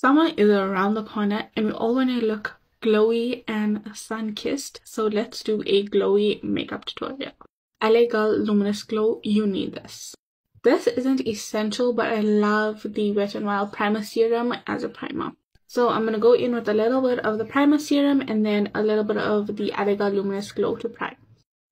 Summer is around the corner and we all want to look glowy and sun-kissed. So let's do a glowy makeup tutorial. LA Girl Luminous Glow, you need this. This isn't essential, but I love the Wet n Wild Primer Serum as a primer. So I'm going to go in with a little bit of the primer serum and then a little bit of the LA Luminous Glow to prime.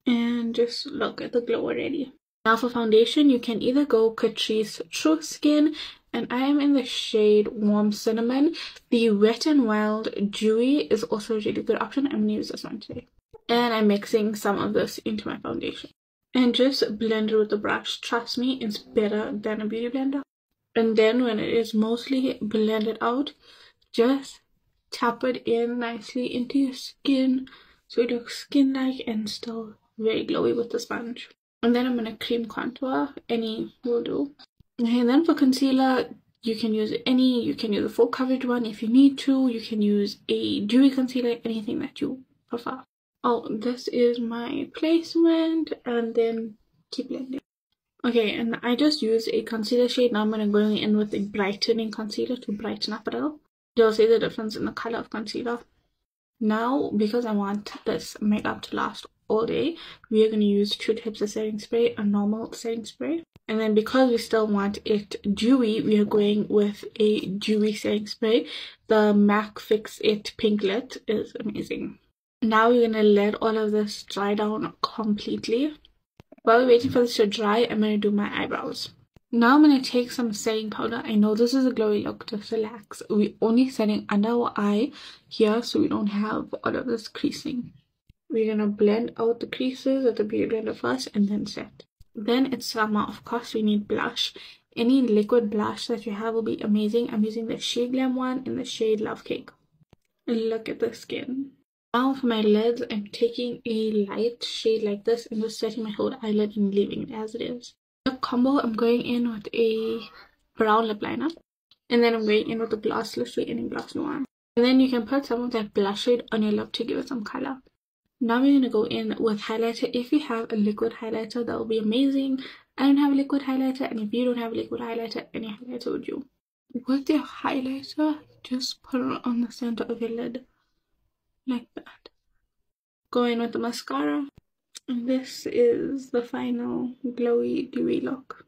And just look at the glow already. Now for foundation, you can either go Catrice True Skin and I am in the shade Warm Cinnamon. The Wet n Wild Dewy is also a really good option. I'm going to use this one today. And I'm mixing some of this into my foundation. And just blend it with the brush. Trust me, it's better than a beauty blender. And then when it is mostly blended out, just tap it in nicely into your skin so it looks skin-like and still very glowy with the sponge. And then I'm going to cream contour. Any will do. And then for concealer, you can use any, you can use a full coverage one if you need to. You can use a dewy concealer, anything that you prefer. Oh, this is my placement and then keep blending. Okay, and I just used a concealer shade. Now I'm going to go in with a brightening concealer to brighten up a little. You'll see the difference in the color of concealer. Now, because I want this makeup to last all day, we are going to use two types of setting spray, a normal setting spray and then because we still want it dewy, we are going with a dewy setting spray. The MAC Fix It Pinklet is amazing. Now we're going to let all of this dry down completely. While we're waiting for this to dry, I'm going to do my eyebrows. Now I'm going to take some setting powder. I know this is a glowy look, just relax. We're only setting under our eye here so we don't have all of this creasing. We're going to blend out the creases with the beauty blender first and then set. Then it's summer. Of course, we need blush. Any liquid blush that you have will be amazing. I'm using the SHEGLAM one in the shade Love Cake. Look at the skin. Now for my lids, I'm taking a light shade like this and just setting my whole eyelid and leaving it as it is. The combo, I'm going in with a brown lip liner. And then I'm going in with a Gloss Listerine in Gloss Noir. And then you can put some of that blush shade on your lip to give it some color. Now we're going to go in with highlighter. If you have a liquid highlighter, that will be amazing. I don't have a liquid highlighter, and if you don't have a liquid highlighter, any highlighter would do. With your highlighter, just put it on the center of your lid, like that. Go in with the mascara. And this is the final glowy, dewy look.